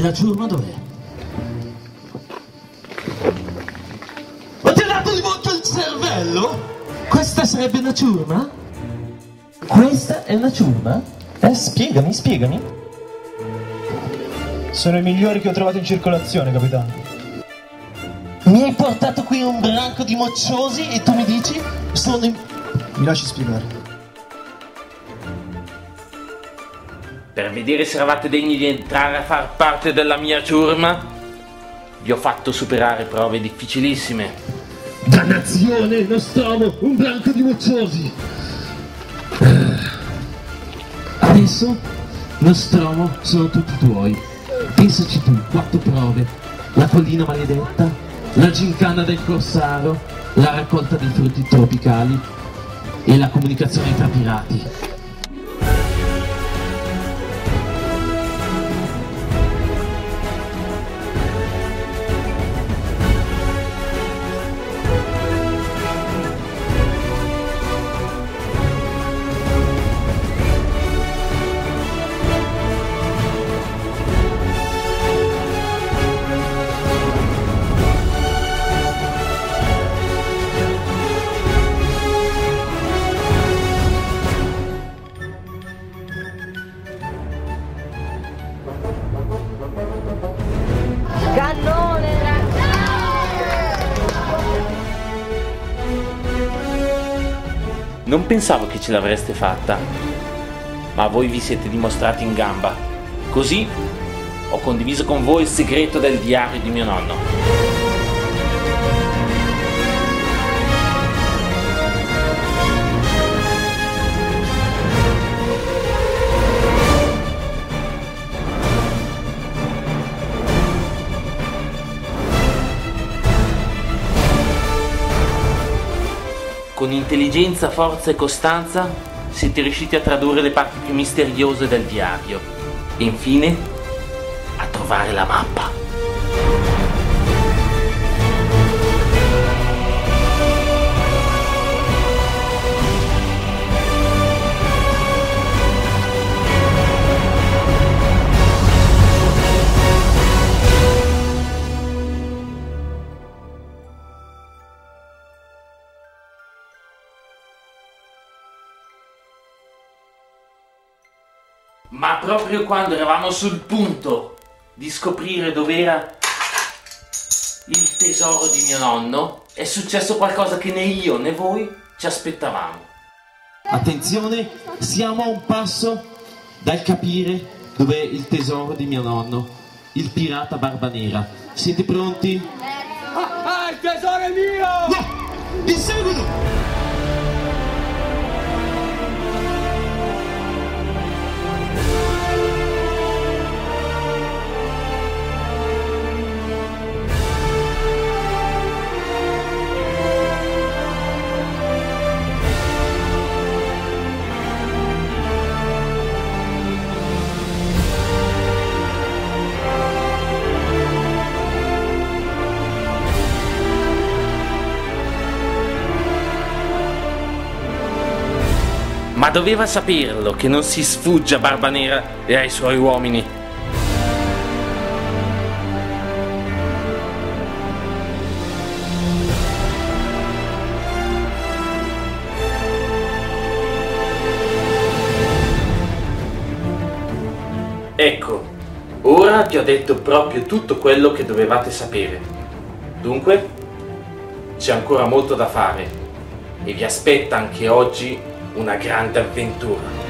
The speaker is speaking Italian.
la ciurma dov'è? Ma ti ha dato di volta il cervello? Questa sarebbe una ciurma? Questa è una ciurma? Eh, spiegami, spiegami. Sono i migliori che ho trovato in circolazione, capitano. Mi hai portato qui un branco di mocciosi e tu mi dici sono in... Mi lasci spiegare. Per vedere se eravate degni di entrare a far parte della mia ciurma, vi ho fatto superare prove difficilissime. Dannazione, Nostromo, un branco di mocciosi! Adesso, Nostromo, sono tutti tuoi. Pensaci tu, quattro prove. La collina maledetta, la gincana del corsaro, la raccolta dei frutti tropicali e la comunicazione tra pirati. Non pensavo che ce l'avreste fatta, ma voi vi siete dimostrati in gamba. Così ho condiviso con voi il segreto del diario di mio nonno. Con intelligenza, forza e costanza siete riusciti a tradurre le parti più misteriose del diario e infine a trovare la mappa. Ma proprio quando eravamo sul punto di scoprire dov'era il tesoro di mio nonno, è successo qualcosa che né io né voi ci aspettavamo. Attenzione, siamo a un passo dal capire dov'è il tesoro di mio nonno, il pirata barba nera. Siete pronti? Ah, il tesoro è mio! No! In seguito! Ma doveva saperlo che non si sfugge a Barba Nera e ai suoi uomini. Ecco, ora vi ho detto proprio tutto quello che dovevate sapere. Dunque, c'è ancora molto da fare e vi aspetta anche oggi una grande avventura.